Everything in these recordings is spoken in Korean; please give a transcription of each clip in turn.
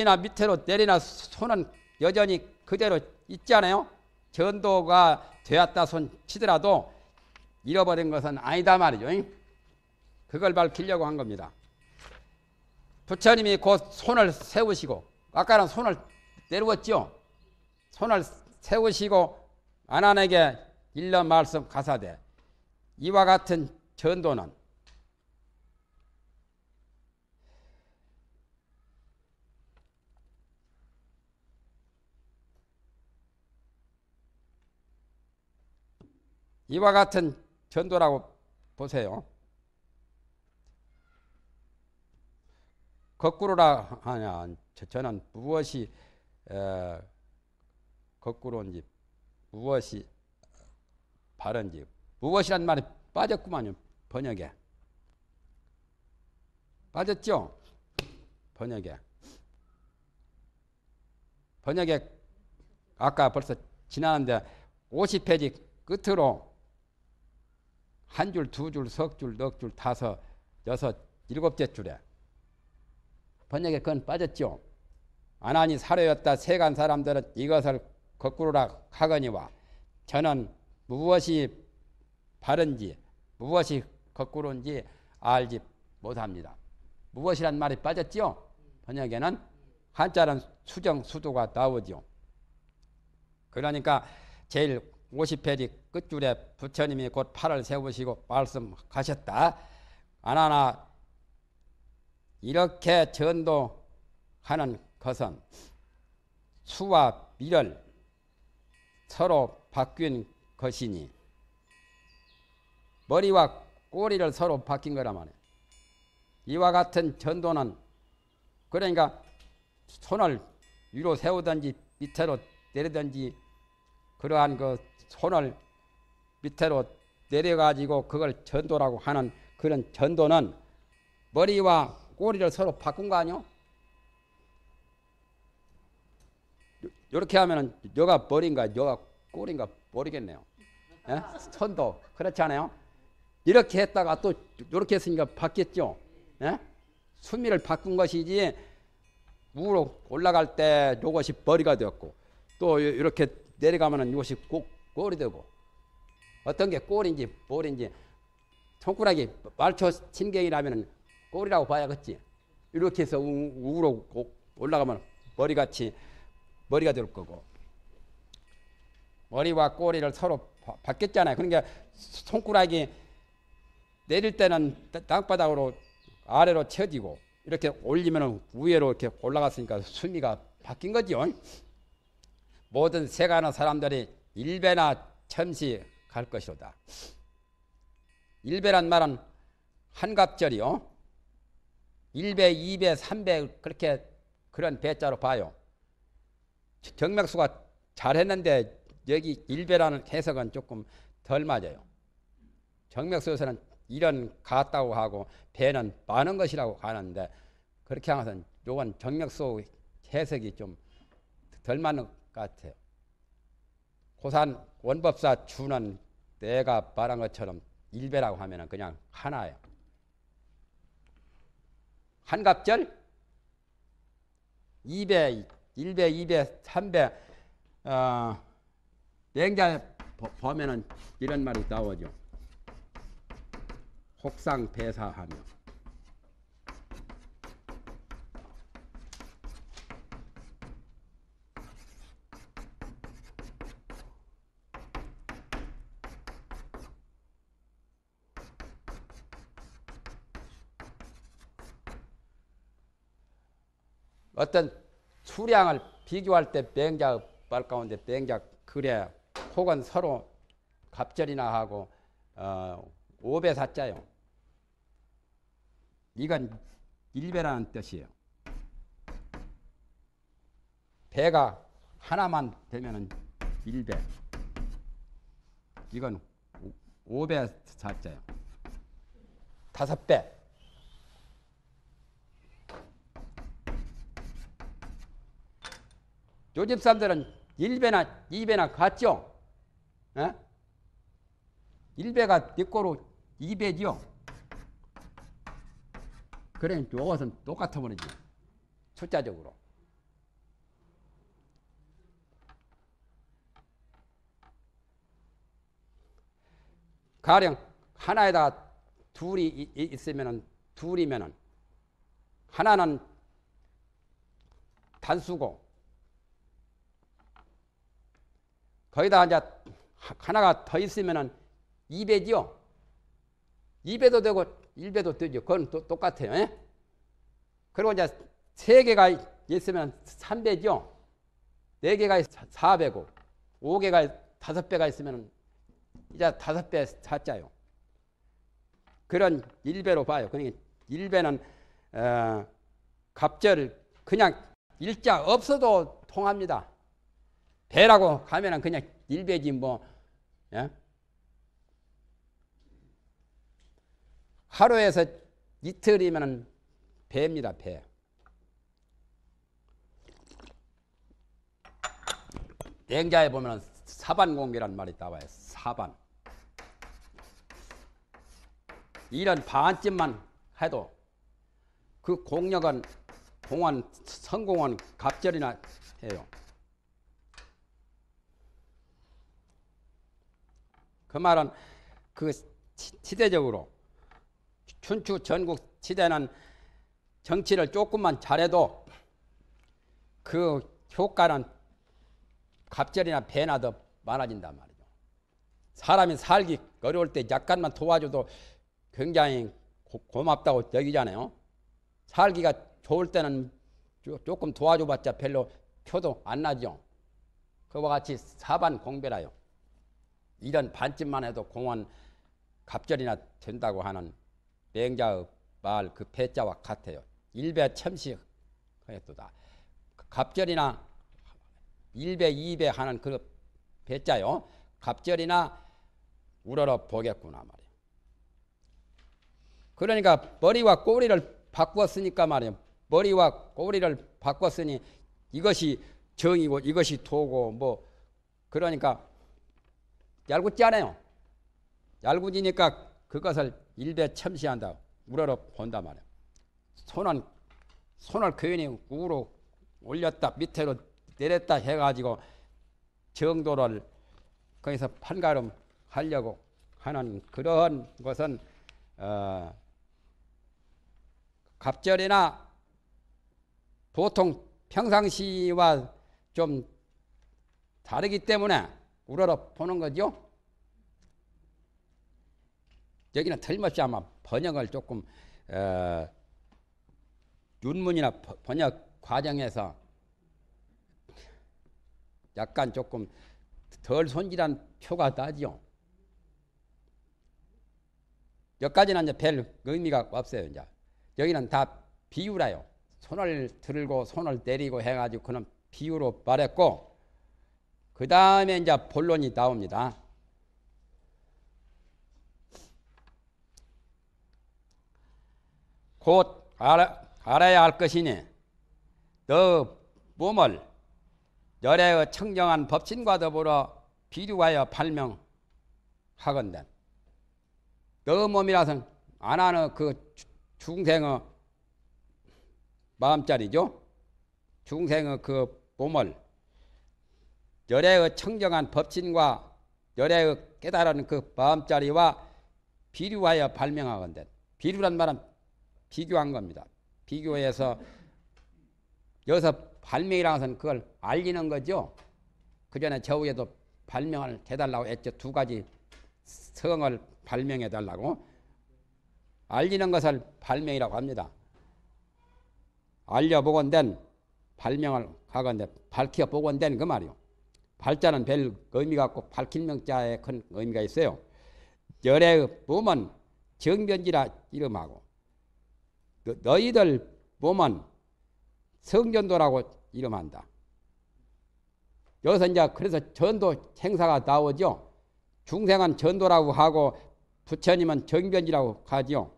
위나 밑으로 내리나 손은 여전히 그대로 있잖아요. 전도가 되었다 손 치더라도 잃어버린 것은 아니다 말이죠. 그걸 밝히려고 한 겁니다. 부처님이 곧 손을 세우시고 아까는 손을 내려웠죠. 손을 세우시고 아난에게 일러 말씀 가사대 이와 같은 전도는 이와 같은 전도라고 보세요. 거꾸로라 하냐 저는 무엇이 에, 거꾸로인지 무엇이 바른지 무엇이란 말이 빠졌구만요 번역에. 빠졌죠? 번역에. 번역에 아까 벌써 지나는데 50페이지 끝으로 한 줄, 두 줄, 석 줄, 넉 줄, 다섯, 여섯, 일곱째 줄에 번역에 그건 빠졌죠. 아나니 사료였다 세간 사람들은 이것을 거꾸로라 하거니와 저는 무엇이 바른지 무엇이 거꾸로인지 알지 못합니다. 무엇이란 말이 빠졌죠? 번역에는 한자는 수정 수도가 나오죠. 그러니까 제일 50페이지 끝줄에 부처님이 곧 팔을 세우시고 말씀하셨다. 아나나 이렇게 전도하는 것은 수와 미를 서로 바뀐 것이니 머리와 꼬리를 서로 바뀐 거란 말이에요. 이와 같은 전도는 그러니까 손을 위로 세우든지 밑으로 내리든지 그러한 그 손을 밑으로 내려가지고 그걸 전도라고 하는 그런 전도는 머리와 꼬리를 서로 바꾼 거 아니요? 이렇게 하면은 여가 머리인가 여가 꼬리인가 모르겠네요. 예? 손도 그렇지 않아요? 이렇게 했다가 또 이렇게 했으니까 바뀌었죠. 예? 수미를 바꾼 것이지 위로 올라갈 때 이것이 머리가 되었고 또 이렇게 내려가면은 이것이 꼭 꼬리 되고 어떤 게 꼬리인지 볼인지 손가락이 말초 신경이라면 꼬리라고 봐야겠지. 이렇게 해서 우로 올라가면 머리같이 머리가 될 거고 머리와 꼬리를 서로 바뀌었잖아요. 그러니까 손가락이 내릴 때는 땅바닥으로 아래로 쳐지고 이렇게 올리면 위로 이렇게 올라갔으니까 수미가 바뀐 거죠. 모든 세가는 사람들이 일배나 천시 갈 것이로다. 일배란 말은 한갑절이요. 일배, 이배, 삼배 그렇게 그런 배자로 봐요. 정맥수가 잘했는데 여기 일배라는 해석은 조금 덜 맞아요. 정맥수에서는 이런 같다고 하고 배는 많은 것이라고 하는데 그렇게 하면서 요건 정맥수 해석이 좀 덜 맞는 것 같아요. 고산 원법사 주는 내가 말한 것처럼 일배라고 하면 그냥 하나예요. 한갑절, 이배, 일배, 이배, 삼배, 어, 냉자 보면은 이런 말이 나오죠. 혹상 배사하며 어떤 수량을 비교할 때 맹자 말 가운데 맹자 그래 혹은 서로 갑절이나 하고 어, 오배 사자요. 이건 일배라는 뜻이에요. 배가 하나만 되면은 일배. 이건 오배 사자요. 다섯 배. 요집 사람들은 1배나 2배나 갔죠? 에? 1배가 뒷고로 2배지요? 그래, 요것은 똑같아 버리지. 숫자적으로. 가령 하나에다 둘이 있으면은 둘이면은 하나는 단수고 거기다 이제 하- 하나가 더 있으면은 2배지요. 2배도 되고 1배도 되죠. 그건 또 똑같아요. 예? 그리고 이제 세 개가 있으면 3배죠. 네 개가 4배고 5개가 5배가 있으면 이제 5배 4자요. 그런 1배로 봐요. 그러니까 1배는 어, 갑절 그냥 일자 없어도 통합니다. 배라고 가면은 그냥 1배지 뭐 예? 하루에서 이틀이면 배입니다. 배. 냉자에 보면 사반 공기란 말이 나와요. 사반. 이런 반쯤만 해도 그 공력은 공원 성공원 갑절이나 해요. 그 말은 그 시- 시대적으로 춘추 전국 시대는 정치를 조금만 잘해도 그 효과는 갑절이나 배나 더 많아진단 말이죠. 사람이 살기 어려울 때 약간만 도와줘도 굉장히 고, 맙다고 여기잖아요. 살기가 좋을 때는 조- 조금 도와줘봤자 별로 표도 안 나죠. 그와 같이 사반 공배라요. 이런 반쯤만 해도 공원 갑절이나 된다고 하는 맹자의 말 그 배자와 같아요. 일배 첨시 그랬도다. 갑절이나 일배 이배 하는 그 배자요. 갑절이나 우러러 보겠구나 말이에요. 그러니까 머리와 꼬리를 바꾸었으니까 말이에요. 머리와 꼬리를 바꿨으니 이것이 정이고 이것이 도고 뭐 그러니까 얄궂잖아요. 얄궂으니까 그것을 일배 첨시한다. 우러러 본다 말이에요. 손은 손을 괜히 우로 올렸다 밑으로 내렸다 해가지고 정도를 거기서 판가름 하려고 하는 그런 것은 어, 갑절이나 보통 평상시와 좀 다르기 때문에 우러러 보는 거죠. 여기는 틀림없이 아마 번역을 조금 어, 윤문이나 버- 번역 과정에서 약간 조금 덜 손질한 표가 나지요. 여기까지는 이제 별 의미가 없어요. 이제 여기는 다 비유라요. 손을 들고 손을 내리고 해가지고 그는 비유로 말했고 그 다음에 이제 본론이 나옵니다. 곧 알아, 알아야 할 것이니 너 몸을 열애의 청정한 법신과 더불어 비교하여 발명하건대 너 몸이라서는 안 하는 그 주- 중생의 마음자리죠. 중생의 그 몸을 열애의 청정한 법신과 열애의 깨달은 그 마음자리와 비교하여 발명하건대 비교란 말은 비교한 겁니다. 비교해서 여기서 발명이라는 것은 그걸 알리는 거죠. 그 전에 저 위에도 발명을 해달라고 했죠. 두 가지 성을 발명해 달라고. 알리는 것을 발명이라고 합니다. 알려보건된 발명을 하건대 밝혀보건된 그 말이요. 발자는 별 의미가 없고 밝힌 명자에 큰 의미가 있어요. 열의 몸은 정변지라 이름하고 너- 너희들 몸은 성전도라고 이름한다. 여기서 이제 그래서 전도 행사가 나오죠. 중생은 전도라고 하고 부처님은 정변이라고 하지요.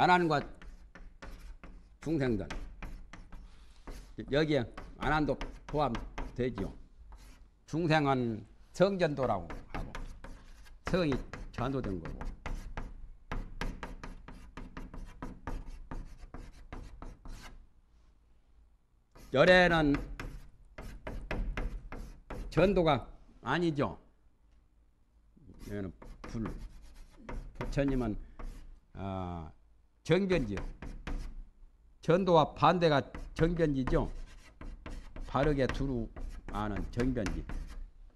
안한과 중생들 여기에 안한도 포함되지요. 중생은 성전도라고 하고 성이 전도된 거고 열애는 전도가 아니죠. 여기는 불 부처님은 어, 정변지요. 전도와 반대가 정변지죠. 바르게 두루 아는 정변지.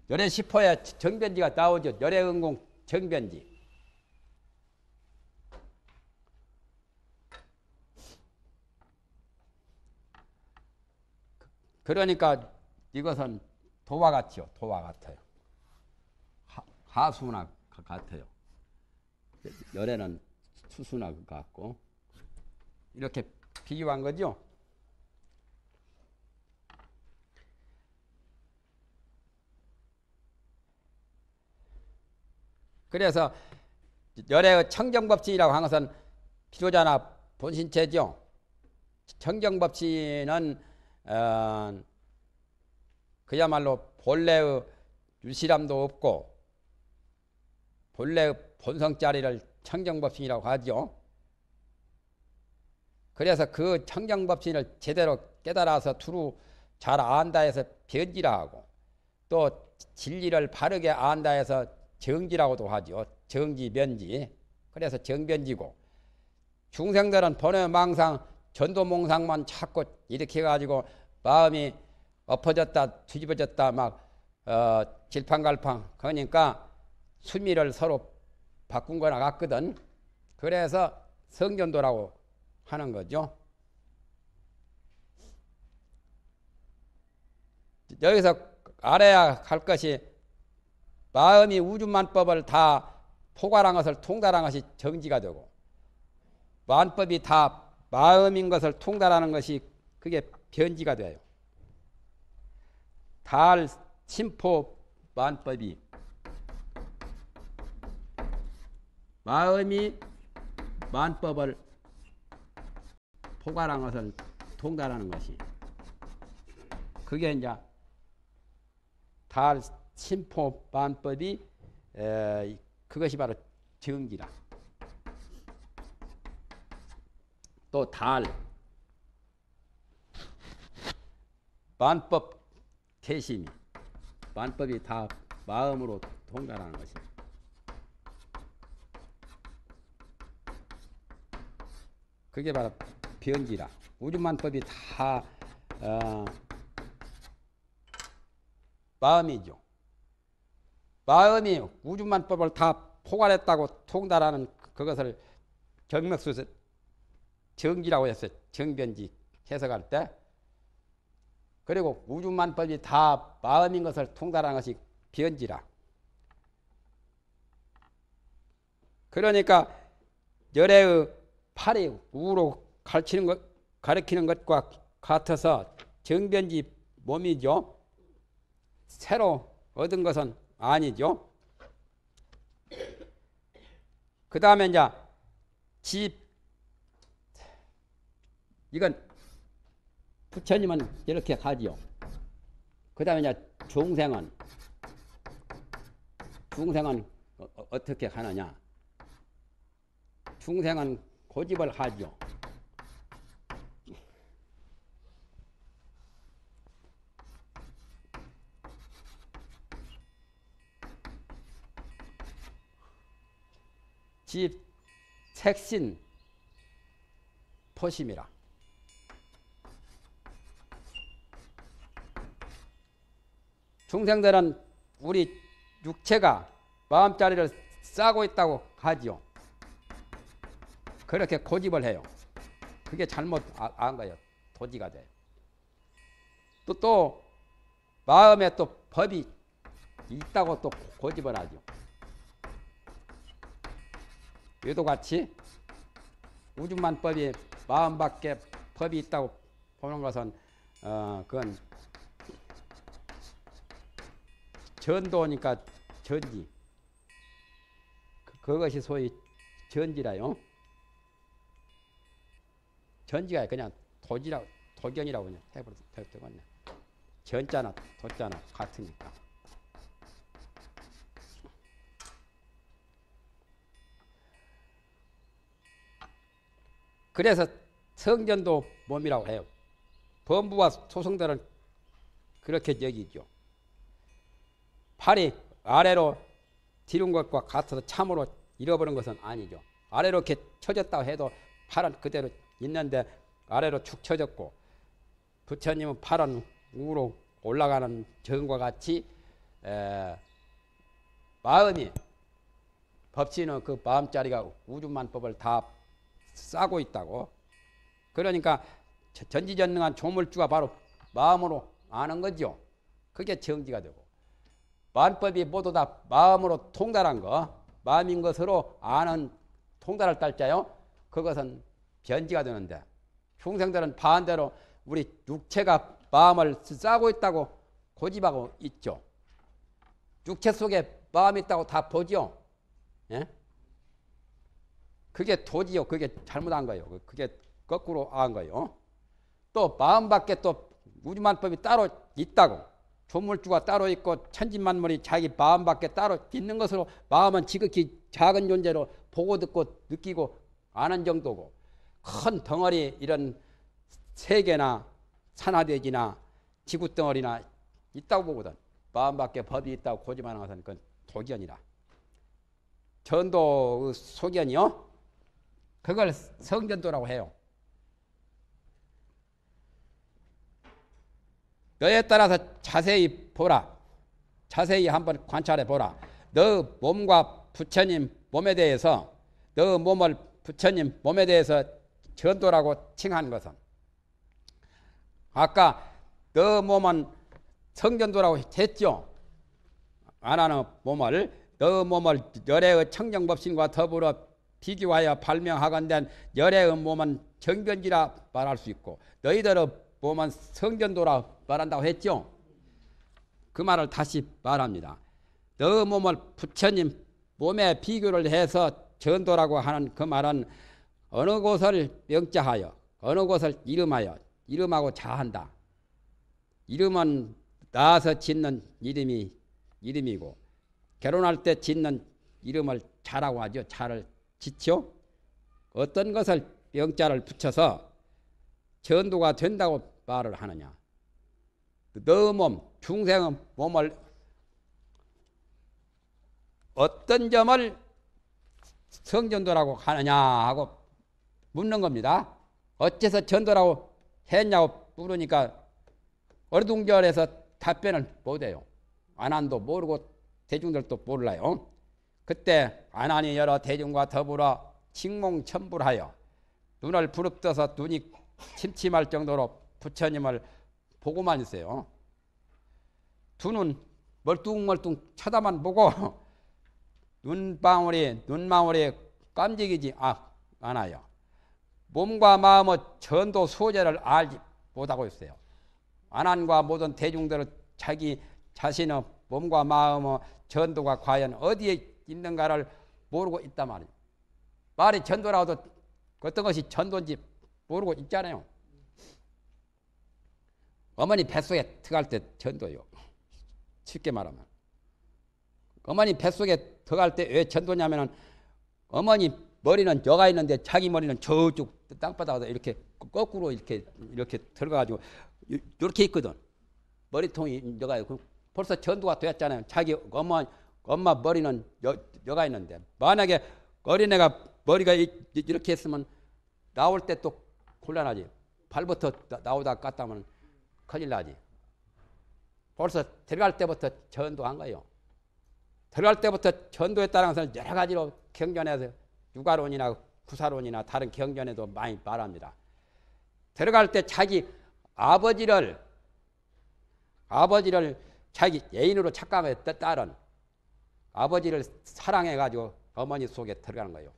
열애 싶어야 정변지가 나오죠. 열애 응공 정변지. 그러니까 이것은 도와 같죠. 도와 같아요. 하, 하수나 같아요. 열애는 수수나 같고 이렇게 비교한 거죠. 그래서 열애의 청정법칙이라고 하는 것은 필요자나 본신체죠. 청정법칙은 어, 그야말로 본래의 유실함도 없고 본래의 본성자리를 청정법신이라고 하죠. 그래서 그 청정법신을 제대로 깨달아서 두루 잘 안다 해서 변지라 하고 또 진리를 바르게 안다 해서 정지라고도 하죠. 정지, 변지. 그래서 정변지고 중생들은 번외 망상, 전도몽상만 자꾸 이렇게 해가지고 마음이 엎어졌다, 뒤집어졌다, 막 어, 질팡갈팡 그러니까 수미를 서로 바꾼 거나 같거든. 그래서 성전도라고 하는 거죠. 여기서 알아야 할 것이 마음이 우주만법을 다 포괄한 것을 통달한 것이 정지가 되고 만법이 다 마음인 것을 통달하는 것이 그게 변지가 돼요. 달 심포 만법이 마음이 만법을 포괄한 것을 통달하는 것이 그게 이제 달 심포 만법이 에, 그것이 바로 정기라. 또달 만법 개심이 만법이 다 마음으로 통달하는 것입니다. 그게 바로 변지라. 우주만법이 다 어, 마음이죠. 마음이 우주만법을 다 포괄했다고 통달하는 그것을 정맥수에서 정지라고 했어요. 정변지 해석할 때. 그리고 우주만법이 다 마음인 것을 통달하는 것이 변지라. 그러니까 열애의 팔이 우로 가르치는 것, 가르치는 것과 같아서 정변지 몸이죠. 새로 얻은 것은 아니죠. 그 다음에 이제 집, 이건 부처님은 이렇게 가지요. 그 다음에 이제 중생은, 중생은 어, 어떻게 하느냐. 중생은 고집을 하죠. 집 색신 포심이라. 중생들은 우리 육체가 마음자리를 싸고 있다고 하지요. 그렇게 고집을 해요. 그게 잘못 아, 안 거예요. 도지가 돼요. 또, 또, 마음에 또 법이 있다고 또 고집을 하죠. 이도 같이 우주만법이 마음 밖에 법이 있다고 보는 것은 어, 그건 전도니까 전지. 그, 그것이 소위 전지라요. 전지가 그냥 도지라 도견이라고 그냥 해버려도 되겠네. 전자나 도자나 같으니까. 그래서 성전도 몸이라고 해요. 범부와 소성들은 그렇게 여기죠. 팔이 아래로 뒤른 것과 같아서 참으로 잃어버린 것은 아니죠. 아래로 이렇게 쳐졌다고 해도 팔은 그대로 있는데 아래로 축 쳐졌고 부처님은 팔은 위로 올라가는 정과 같이 에, 마음이 법치는 그 마음자리가 우주만법을 다 싸고 있다고. 그러니까 전지전능한 조물주가 바로 마음으로 아는 거죠. 그게 정지가 되고. 만법이 모두 다 마음으로 통달한 거, 마음인 것으로 아는 통달할 달자요. 그것은 변지가 되는데 흉생들은 반대로 우리 육체가 마음을 싸고 있다고 고집하고 있죠. 육체 속에 마음이 있다고 다 보죠. 예? 그게 도지요. 그게 잘못한 거예요. 그게 거꾸로 한 거예요. 또 마음 밖에 또 우주만법이 따로 있다고. 조물주가 따로 있고 천진만물이 자기 마음 밖에 따로 있는 것으로 마음은 지극히 작은 존재로 보고 듣고 느끼고 아는 정도고 큰 덩어리 이런 세계나 산화대지나 지구 덩어리나 있다고 보거든. 마음 밖에 법이 있다고 고집하는 것은 그건 도견이라. 전도 그 소견이요. 그걸 성전도라고 해요. 너에 따라서 자세히 보라. 자세히 한번 관찰해 보라. 너 몸과 부처님 몸에 대해서 너 몸을 부처님 몸에 대해서 전도라고 칭한 것은 아까 너 몸은 성전도라고 했죠. 안 하는 몸을 너 몸을 열애의 청정법신과 더불어 비교하여 발명하건대 열애의 몸은 정변지라 말할 수 있고 너희들의 몸은 성전도라 말한다고 했죠. 그 말을 다시 말합니다. 너 몸을 부처님 몸에 비교를 해서 전도라고 하는 그 말은 어느 곳을 명자하여 어느 곳을 이름하여 이름하고 자한다. 이름은 낳아서 짓는 이름이 이름이고 결혼할 때 짓는 이름을 자라고 하죠. 자를 짓죠. 어떤 것을 명자를 붙여서 전도가 된다고 말을 하느냐. 너 몸, 중생의 몸을 어떤 점을 성전도라고 하느냐 하고 묻는 겁니다. 어째서 전도라고 했냐고 물으니까 어리둥절해서 답변을 못해요. 안한도 모르고 대중들도 몰라요. 그때 안한이 여러 대중과 더불어 칭몽첨불하여 눈을 부릅떠서 눈이 침침할 정도로 부처님을 보고만 있어요. 두 눈 멀뚱멀뚱 쳐다만 보고 눈방울이 눈망울이 깜찍이지 아, 않아요. 몸과 마음의 전도 소재를 알지 못하고 있어요. 안한과 모든 대중들은 자기 자신의 몸과 마음의 전도가 과연 어디에 있는가를 모르고 있단 말이에요. 말이 전도라도 어떤 것이 전도인지 모르고 있잖아요. 어머니 뱃속에 들어갈 때 전도요. 쉽게 말하면. 어머니 뱃속에 들어갈 때 왜 전도냐면은 어머니 머리는 여가 있는데 자기 머리는 저쪽 땅바닥에 이렇게 거꾸로 이렇게 이렇게 들어가가지고 이렇게 있거든. 머리통이 여가 벌써 전도가 되었잖아요. 자기 엄마 엄마 머리는 여, 여가 있는데 만약에 어린애가 머리가 이렇게 했으면 나올 때 또 곤란하지. 발부터 나오다 갔다면 큰일 나지. 벌써 들어갈 때부터 전도한 거예요. 들어갈 때부터 전도했다는 것은 여러 가지로 경전해서 육아론이나 구사론이나 다른 경전에도 많이 말합니다. 들어갈 때 자기 아버지를 아버지를 자기 애인으로 착각했던 딸은 아버지를 사랑해가지고 어머니 속에 들어가는 거예요.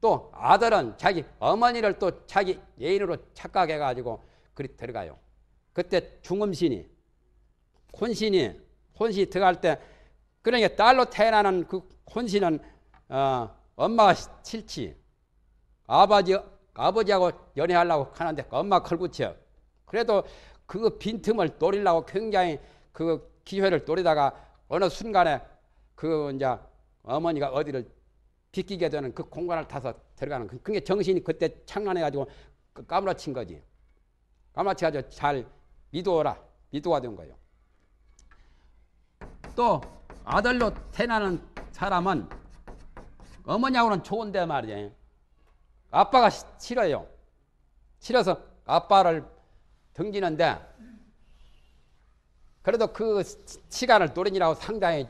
또 아들은 자기 어머니를 또 자기 애인으로 착각해가지고 그리 들어가요. 그때 중음신이 혼신이 혼신이 들어갈 때 그러니까 딸로 태어나는 그 혼신은 어, 엄마가 싫지 아버지 아버지하고 연애하려고 하는데 엄마 걸붙여 그래도 그 빈틈을 노리려고 굉장히 그 기회를 노리다가 어느 순간에 그 이제 어머니가 어디를 비키게 되는 그 공간을 타서 들어가는 그, 그게 정신이 그때 창란해 가지고 그 까무러친 거지. 까마치 가지고 잘 미도어라. 미도가 된 거예요. 또 아들로 태어나는 사람은 어머니하고는 좋은데 말이에요. 아빠가 시- 싫어요. 싫어서 아빠를 등지는데 그래도 그 시- 시간을 노린이라고 상당히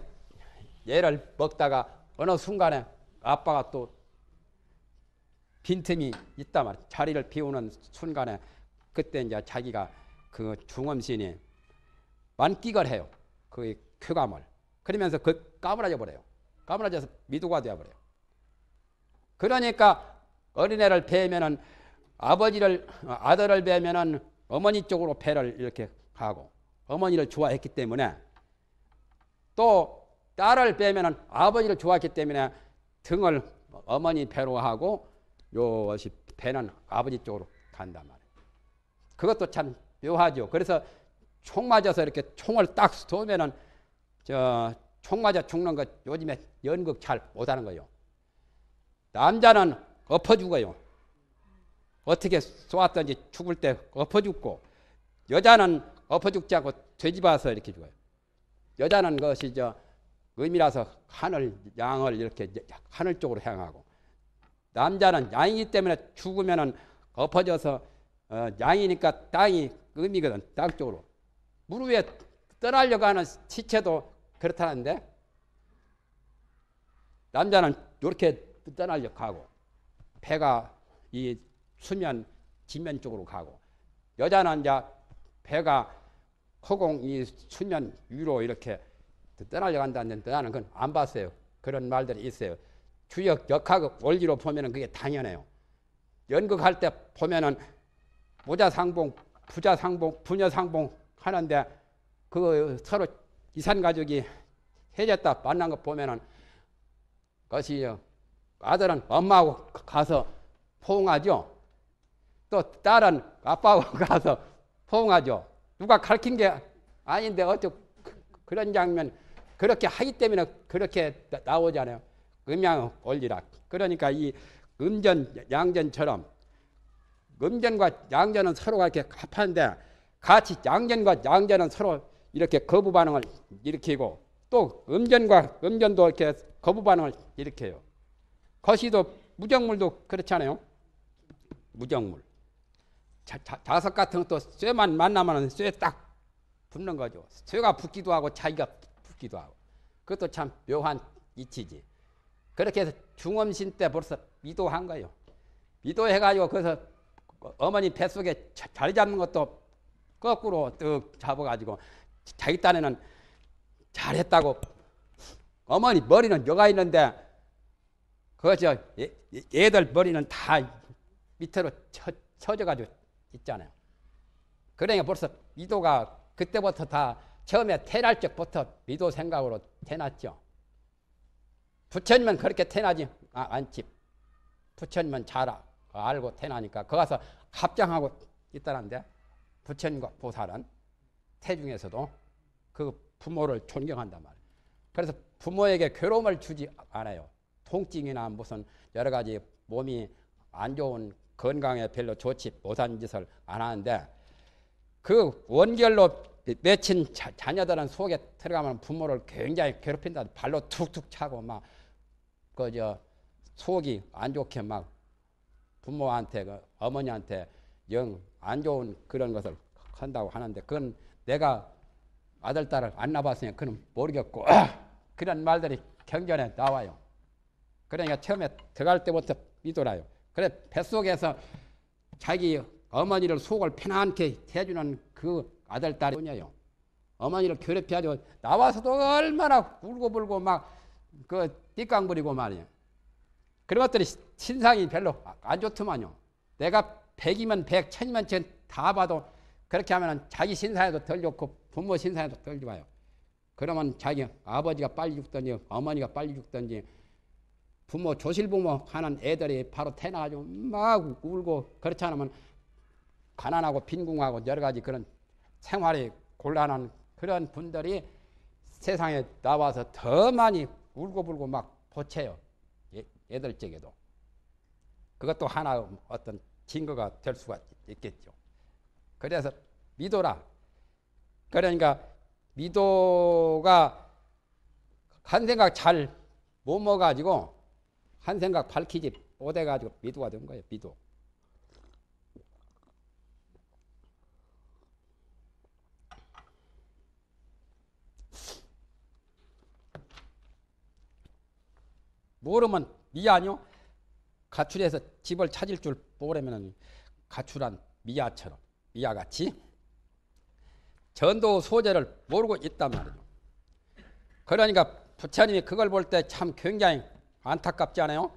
얘를 먹다가 어느 순간에 아빠가 또 빈틈이 있단 말이야. 자리를 비우는 순간에 그때 이제 자기가 그 중엄신이 만끽을 해요. 그 쾌감을. 그러면서 그 까무라져 버려요. 까무라져서 미도가 되어 버려요. 그러니까 어린애를 배면은 아버지를 아들을 배면은 어머니 쪽으로 배를 이렇게 가고 어머니를 좋아했기 때문에 또 딸을 빼면은 아버지를 좋아했기 때문에 등을 어머니 배로 하고 요것이 배는 아버지 쪽으로 간단 말이에요. 그것도 참 묘하죠. 그래서 총 맞아서 이렇게 총을 딱 쏘면은 저 총 맞아 죽는 것 요즘에 연극 잘 못하는 거예요. 남자는 엎어 죽어요. 어떻게 쏘았든지 죽을 때 엎어 죽고 여자는 엎어 죽지 않고 되집어서 이렇게 죽어요. 여자는 것이 저 의미라서 하늘 양을 이렇게 하늘 쪽으로 향하고 남자는 양이기 때문에 죽으면은 엎어져서 어, 양이니까 땅이 의미거든 땅 쪽으로. 물 위에 떠나려고 하는 시체도 그렇다는데 남자는 이렇게 떠나려고 하고 배가 이 수면 지면 쪽으로 가고 여자는 이제 배가 허공 이 수면 위로 이렇게 떠나려고 한다는데 나는 그건 안 봤어요. 그런 말들이 있어요. 주역 역학 원리로 보면은 그게 당연해요. 연극할 때 보면은 모자상봉, 부자상봉, 부녀상봉 하는데 그 서로 이산 가족이 해졌다 만난 거 보면은 그것이 아들은 엄마하고 가서 포옹하죠. 또 딸은 아빠하고 가서 포옹하죠. 누가 가르친 게 아닌데 어쩌 그런 장면 그렇게 하기 때문에 그렇게 나- 나오잖아요. 음양 원리라. 그러니까 이 음전 양전처럼 음전과 양전은 서로가 이렇게 합하는데 같이 양전과 양전은 서로 이렇게 거부 반응을 일으키고 또 음전과 음전도 이렇게 거부 반응을 일으켜요. 거시도 무정물도 그렇잖아요. 무정물. 자, 자, 자석 같은 것도 쇠만 만나면 쇠 딱 붙는 거죠. 쇠가 붙기도 하고 자기가 붙기도 하고. 그것도 참 묘한 이치지. 그렇게 해서 중엄신 때 벌써 미도한 거예요. 미도해가지고 그래서 어머니 뱃속에 자- 자리 잡는 것도 거꾸로 뚝 잡아가지고 자기 딴에는 잘했다고 어머니 머리는 여가 있는데 그저 얘들 머리는 다 밑으로 쳐, 쳐져가지고 있잖아요. 그러니까 벌써 미도가 그때부터 다 처음에 태어날 적부터 미도 생각으로 태어났죠. 부처님은 그렇게 태어나지 아, 않지. 부처님은 잘 아- 알고 태어나니까 거 가서 합장하고 있다는데 부처님과 보살은 태중에서도 그 부모를 존경한단 말이에요. 그래서 부모에게 괴로움을 주지 않아요. 통증이나 무슨 여러 가지 몸이 안 좋은 건강에 별로 좋지 못한 짓을 안 하는데 그 원결로 맺힌 자, 자녀들은 속에 들어가면 부모를 굉장히 괴롭힌다. 발로 툭툭 차고 막 그 저 속이 안 좋게 막 부모한테 그 어머니한테 영 안 좋은 그런 것을 한다고 하는데 그건 내가 아들 딸을 안 낳아봤으니까 그는 모르겠고 그런 말들이 경전에 나와요. 그러니까 처음에 들어갈 때부터 믿어라요. 그래 뱃속에서 자기 어머니를 속을 편안케 해주는 그 아들 딸이 뿐이에요. 어머니를 괴롭혀 가지고 나와서도 얼마나 울고불고 막그 띠깡 부리고 말이에요. 그런 것들이 신상이 별로 안 좋더만요. 내가 백이면 백, 천이면 천 다 봐도 그렇게 하면 자기 신상에도 덜 좋고 부모 신상에도 덜 좋아요. 그러면 자기 아버지가 빨리 죽든지 어머니가 빨리 죽든지 부모 조실부모 하는 애들이 바로 태어나가지고 막 울고 그렇지 않으면 가난하고 빈궁하고 여러 가지 그런 생활이 곤란한 그런 분들이 세상에 나와서 더 많이 울고불고 막 보채요. 예, 애들 쪽에도. 그것도 하나 어떤 증거가 될 수가 있겠죠. 그래서 미도라. 그러니까 미도가 한 생각 잘 못 먹어가지고 한 생각 밝히지 못해가지고 미도가 된 거예요. 미도. 모르면 미아뇨? 가출해서 집을 찾을 줄 모르면 가출한 미아처럼 미아같이 전도 소재를 모르고 있단 말이죠. 그러니까 부처님이 그걸 볼 때 참 굉장히 안타깝지 않아요?